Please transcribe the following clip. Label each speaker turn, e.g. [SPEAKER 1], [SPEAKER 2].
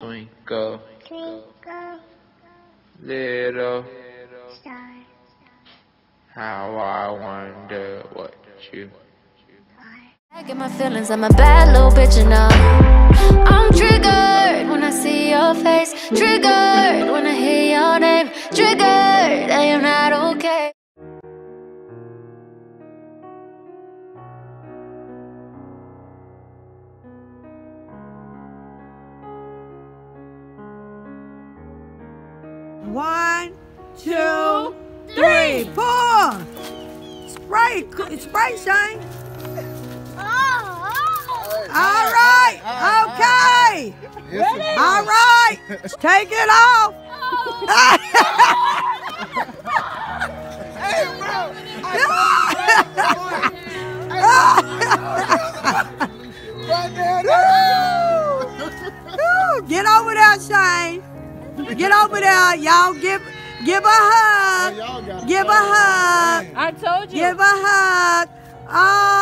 [SPEAKER 1] Twinkle,
[SPEAKER 2] Twinkle,
[SPEAKER 1] little,
[SPEAKER 2] star,
[SPEAKER 1] how I wonder what you. are.
[SPEAKER 3] I get my feelings, I'm a bad little bitch, you know. I'm triggered when I see your face. Triggered when I hear your name. Triggered, I am not okay.
[SPEAKER 4] One, two, three, four. Spray, spray, shine. Oh, oh. All right, okay. All right, take it off. Get over there, Shane. Get over there, y'all. Give give a hug. Oh, give a hug.
[SPEAKER 5] I told you.
[SPEAKER 4] Give a hug. Oh.